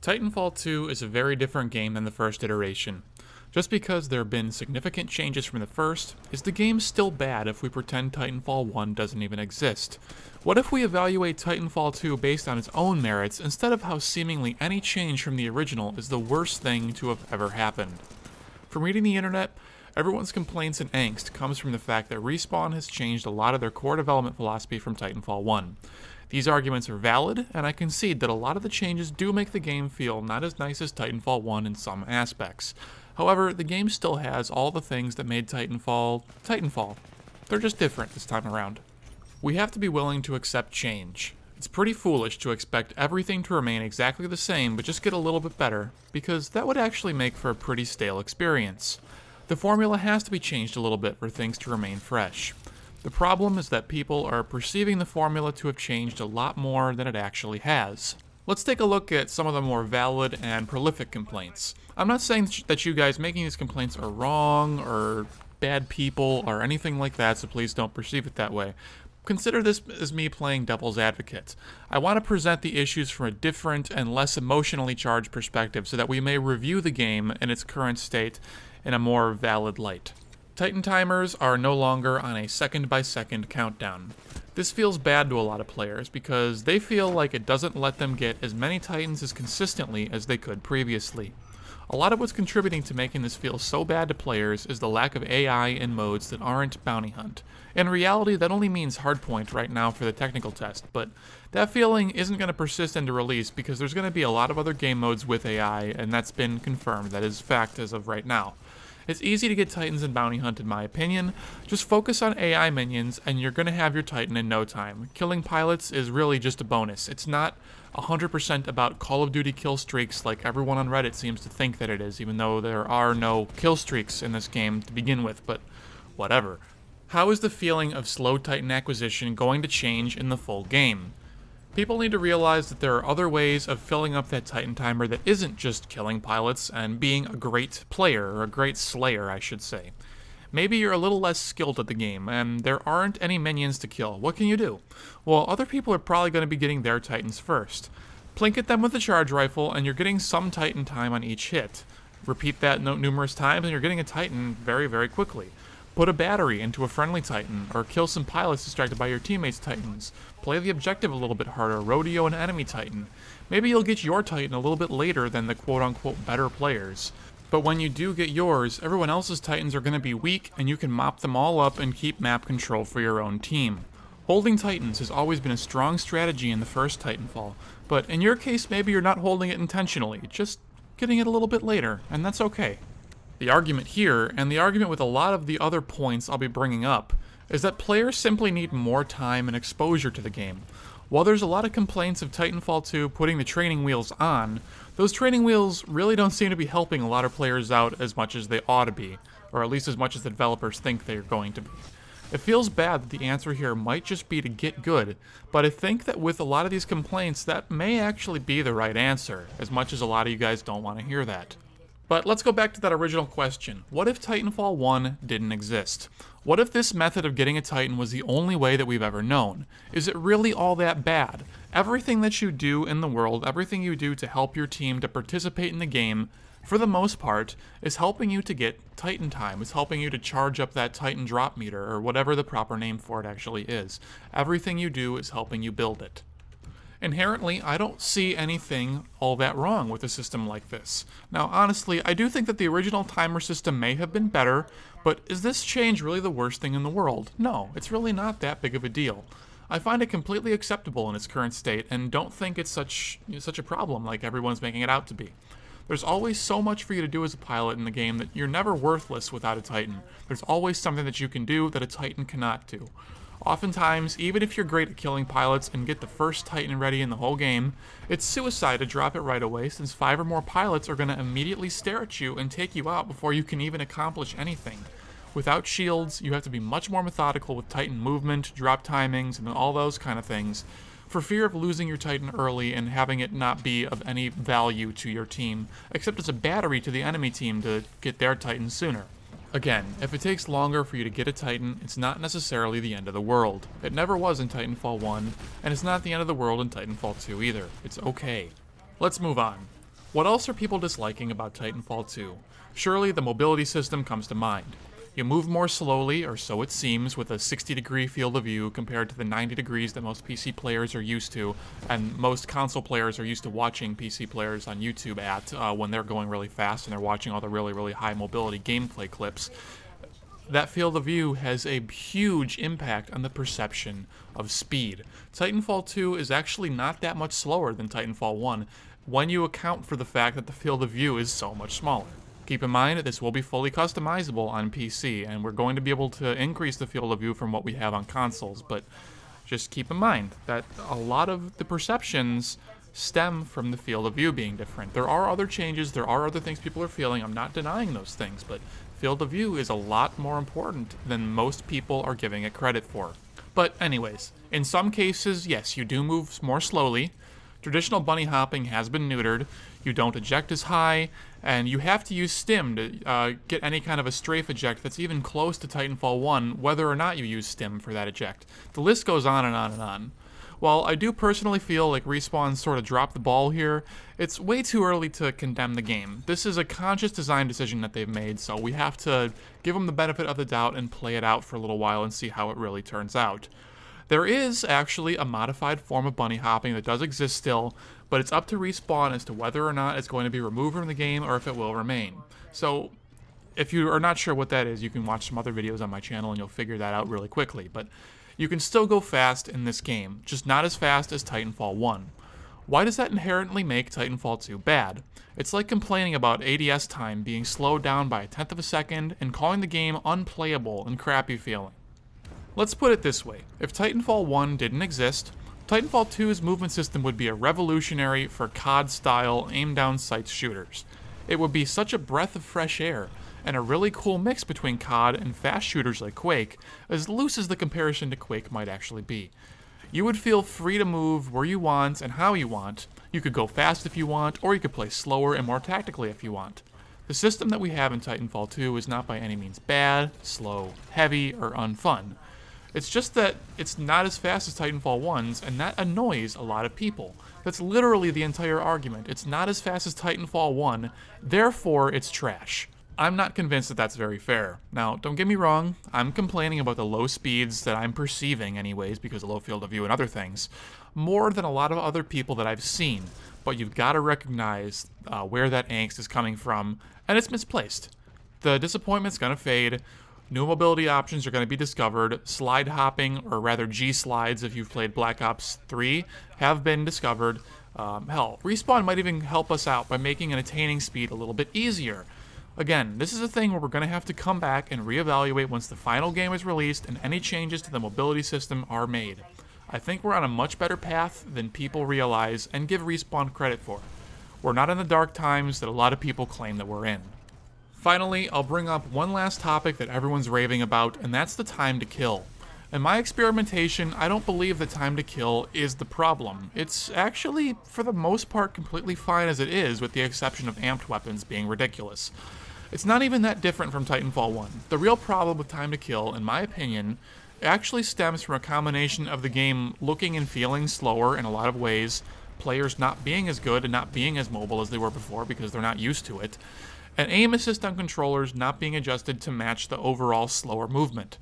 Titanfall 2 is a very different game than the first iteration. Just because there have been significant changes from the first, is the game still bad if we pretend Titanfall 1 doesn't even exist? What if we evaluate Titanfall 2 based on its own merits instead of how seemingly any change from the original is the worst thing to have ever happened? From reading the internet, everyone's complaints and angst comes from the fact that Respawn has changed a lot of their core development philosophy from Titanfall 1. These arguments are valid, and I concede that a lot of the changes do make the game feel not as nice as Titanfall 1 in some aspects. However, the game still has all the things that made Titanfall Titanfall. They're just different this time around. We have to be willing to accept change. It's pretty foolish to expect everything to remain exactly the same but just get a little bit better, because that would actually make for a pretty stale experience. The formula has to be changed a little bit for things to remain fresh. The problem is that people are perceiving the formula to have changed a lot more than it actually has. Let's take a look at some of the more valid and prolific complaints. I'm not saying that you guys making these complaints are wrong or bad people or anything like that, so please don't perceive it that way. Consider this as me playing devil's advocate. I want to present the issues from a different and less emotionally charged perspective so that we may review the game in its current state in a more valid light. Titan timers are no longer on a second by second countdown. This feels bad to a lot of players because they feel like it doesn't let them get as many Titans as consistently as they could previously. A lot of what's contributing to making this feel so bad to players is the lack of AI in modes that aren't Bounty Hunt. In reality, that only means Hardpoint right now for the technical test, but that feeling isn't going to persist into release because there's going to be a lot of other game modes with AI, and that's been confirmed. That is fact as of right now. It's easy to get Titans in Bounty Hunt in my opinion. Just focus on AI minions and you're going to have your Titan in no time. Killing pilots is really just a bonus. It's not 100% about Call of Duty kill streaks like everyone on Reddit seems to think that it is, even though there are no kill streaks in this game to begin with, but whatever. How is the feeling of slow Titan acquisition going to change in the full game? People need to realize that there are other ways of filling up that Titan timer that isn't just killing pilots and being a great player, or a great slayer, I should say. Maybe you're a little less skilled at the game, and there aren't any minions to kill. What can you do? Well, other people are probably going to be getting their Titans first. Plink at them with a charge rifle, and you're getting some Titan time on each hit. Repeat that note numerous times, and you're getting a Titan very, very quickly. Put a battery into a friendly Titan, or kill some pilots distracted by your teammates' Titans. Play the objective a little bit harder, rodeo an enemy Titan. Maybe you'll get your Titan a little bit later than the quote-unquote better players. But when you do get yours, everyone else's Titans are going to be weak, and you can mop them all up and keep map control for your own team. Holding Titans has always been a strong strategy in the first Titanfall, but in your case maybe you're not holding it intentionally, just getting it a little bit later, and that's okay. The argument here, and the argument with a lot of the other points I'll be bringing up, is that players simply need more time and exposure to the game. While there's a lot of complaints of Titanfall 2 putting the training wheels on, those training wheels really don't seem to be helping a lot of players out as much as they ought to be, or at least as much as the developers think they're going to be. It feels bad that the answer here might just be to get good, but I think that with a lot of these complaints, that may actually be the right answer, as much as a lot of you guys don't want to hear that. But let's go back to that original question. What if Titanfall 1 didn't exist? What if this method of getting a Titan was the only way that we've ever known? Is it really all that bad? Everything that you do in the world, everything you do to help your team to participate in the game, for the most part, is helping you to get Titan time. It's helping you to charge up that Titan drop meter, or whatever the proper name for it actually is. Everything you do is helping you build it. Inherently, I don't see anything all that wrong with a system like this. Now, honestly, I do think that the original timer system may have been better, but is this change really the worst thing in the world? No, it's really not that big of a deal. I find it completely acceptable in its current state, and don't think it's such, you know, such a problem like everyone's making it out to be. There's always so much for you to do as a pilot in the game that you're never worthless without a Titan. There's always something that you can do that a Titan cannot do. Oftentimes, even if you're great at killing pilots and get the first Titan ready in the whole game, it's suicide to drop it right away since five or more pilots are going to immediately stare at you and take you out before you can even accomplish anything. Without shields, you have to be much more methodical with Titan movement, drop timings, and all those kind of things, for fear of losing your Titan early and having it not be of any value to your team, except as a battery to the enemy team to get their Titan sooner. Again, if it takes longer for you to get a Titan, it's not necessarily the end of the world. It never was in Titanfall 1, and it's not the end of the world in Titanfall 2 either. It's okay. Let's move on. What else are people disliking about Titanfall 2? Surely the mobility system comes to mind. You move more slowly, or so it seems, with a 60 degree field of view compared to the 90 degrees that most PC players are used to, and most console players are used to watching PC players on YouTube at uh, when they're going really fast and they're watching all the really, really high mobility gameplay clips. That field of view has a huge impact on the perception of speed. Titanfall 2 is actually not that much slower than Titanfall 1 when you account for the fact that the field of view is so much smaller. Keep in mind, that this will be fully customizable on PC, and we're going to be able to increase the field of view from what we have on consoles, but just keep in mind that a lot of the perceptions stem from the field of view being different. There are other changes, there are other things people are feeling, I'm not denying those things, but field of view is a lot more important than most people are giving it credit for. But anyways, in some cases, yes, you do move more slowly, Traditional bunny hopping has been neutered. You don't eject as high, and you have to use stim to uh, get any kind of a strafe eject that's even close to Titanfall 1, whether or not you use stim for that eject. The list goes on and on and on. While I do personally feel like Respawn sort of dropped the ball here, it's way too early to condemn the game. This is a conscious design decision that they've made, so we have to give them the benefit of the doubt and play it out for a little while and see how it really turns out. There is actually a modified form of bunny hopping that does exist still, but it's up to Respawn as to whether or not it's going to be removed from the game or if it will remain. So if you are not sure what that is, you can watch some other videos on my channel and you'll figure that out really quickly. But you can still go fast in this game, just not as fast as Titanfall 1. Why does that inherently make Titanfall 2 bad? It's like complaining about ADS time being slowed down by a tenth of a second and calling the game unplayable and crappy feeling. Let's put it this way. If Titanfall 1 didn't exist, Titanfall 2's movement system would be a revolutionary for COD-style aim-down sights shooters. It would be such a breath of fresh air, and a really cool mix between COD and fast shooters like Quake, as loose as the comparison to Quake might actually be. You would feel free to move where you want and how you want. You could go fast if you want, or you could play slower and more tactically if you want. The system that we have in Titanfall 2 is not by any means bad, slow, heavy, or unfun. It's just that it's not as fast as Titanfall 1's, and that annoys a lot of people. That's literally the entire argument. It's not as fast as Titanfall 1, therefore it's trash. I'm not convinced that that's very fair. Now, don't get me wrong, I'm complaining about the low speeds that I'm perceiving anyways because of low field of view and other things, more than a lot of other people that I've seen, but you've got to recognize uh, where that angst is coming from, and it's misplaced. The disappointment's gonna fade, New mobility options are going to be discovered. Slide hopping, or rather G slides if you've played Black Ops 3, have been discovered. Um, hell, Respawn might even help us out by making an attaining speed a little bit easier. Again, this is a thing where we're going to have to come back and reevaluate once the final game is released and any changes to the mobility system are made. I think we're on a much better path than people realize and give Respawn credit for. We're not in the dark times that a lot of people claim that we're in. Finally, I'll bring up one last topic that everyone's raving about, and that's the time to kill. In my experimentation, I don't believe the time to kill is the problem. It's actually, for the most part, completely fine as it is, with the exception of amped weapons being ridiculous. It's not even that different from Titanfall 1. The real problem with time to kill, in my opinion, actually stems from a combination of the game looking and feeling slower in a lot of ways, players not being as good and not being as mobile as they were before because they're not used to it, and aim assist on controllers not being adjusted to match the overall slower movement.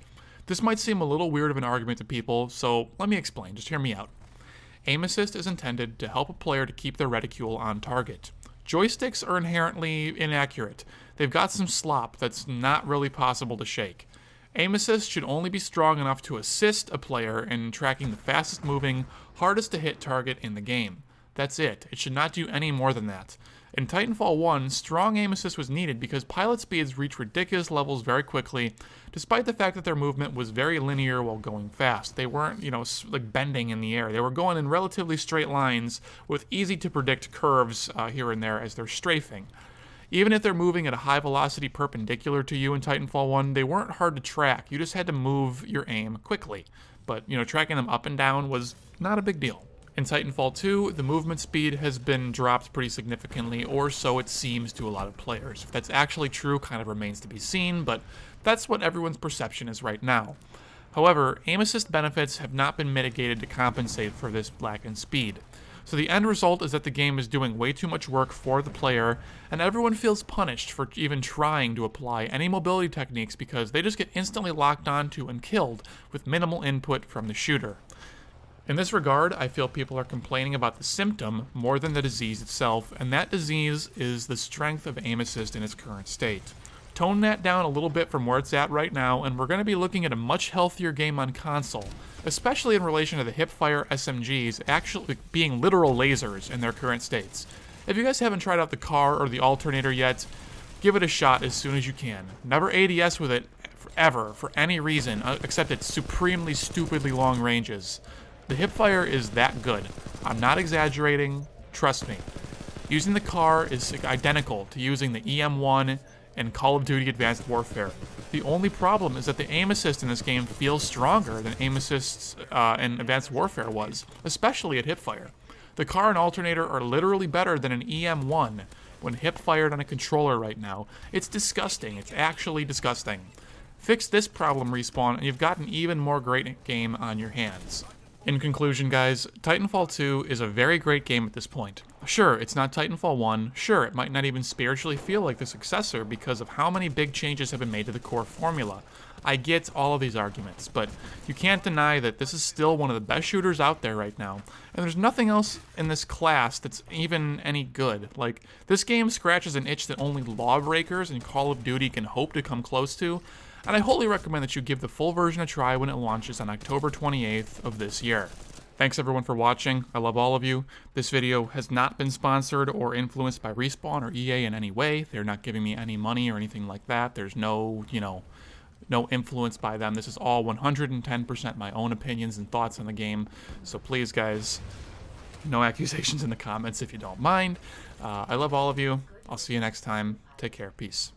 This might seem a little weird of an argument to people, so let me explain, just hear me out. Aim assist is intended to help a player to keep their reticule on target. Joysticks are inherently inaccurate. They've got some slop that's not really possible to shake. Aim assist should only be strong enough to assist a player in tracking the fastest moving, hardest to hit target in the game. That's it. It should not do any more than that. In Titanfall 1, strong aim assist was needed because pilot speeds reach ridiculous levels very quickly, despite the fact that their movement was very linear while going fast. They weren't, you know, like bending in the air. They were going in relatively straight lines with easy to predict curves uh, here and there as they're strafing. Even if they're moving at a high velocity perpendicular to you in Titanfall 1, they weren't hard to track. You just had to move your aim quickly. But, you know, tracking them up and down was not a big deal. In Titanfall 2, the movement speed has been dropped pretty significantly, or so it seems to a lot of players. If that's actually true kind of remains to be seen, but that's what everyone's perception is right now. However, aim assist benefits have not been mitigated to compensate for this lack in speed. So the end result is that the game is doing way too much work for the player, and everyone feels punished for even trying to apply any mobility techniques because they just get instantly locked onto and killed with minimal input from the shooter. In this regard, I feel people are complaining about the symptom more than the disease itself, and that disease is the strength of aim assist in its current state. Tone that down a little bit from where it's at right now, and we're going to be looking at a much healthier game on console, especially in relation to the hipfire SMGs actually being literal lasers in their current states. If you guys haven't tried out the car or the alternator yet, give it a shot as soon as you can. Never ADS with it ever for any reason uh, except its supremely stupidly long ranges. The hipfire is that good. I'm not exaggerating, trust me. Using the car is identical to using the EM1 in Call of Duty Advanced Warfare. The only problem is that the aim assist in this game feels stronger than aim assists uh, in Advanced Warfare was, especially at hipfire. The car and alternator are literally better than an EM1 when hip fired on a controller right now. It's disgusting. It's actually disgusting. Fix this problem, Respawn, and you've got an even more great game on your hands. In conclusion, guys, Titanfall 2 is a very great game at this point. Sure, it's not Titanfall 1, sure, it might not even spiritually feel like the successor because of how many big changes have been made to the core formula. I get all of these arguments, but you can't deny that this is still one of the best shooters out there right now, and there's nothing else in this class that's even any good. Like, this game scratches an itch that only Lawbreakers and Call of Duty can hope to come close to, and I wholly recommend that you give the full version a try when it launches on October 28th of this year. Thanks everyone for watching, I love all of you. This video has not been sponsored or influenced by Respawn or EA in any way. They're not giving me any money or anything like that. There's no, you know, no influence by them. This is all 110% my own opinions and thoughts on the game. So please, guys, no accusations in the comments if you don't mind. Uh, I love all of you. I'll see you next time. Take care. Peace.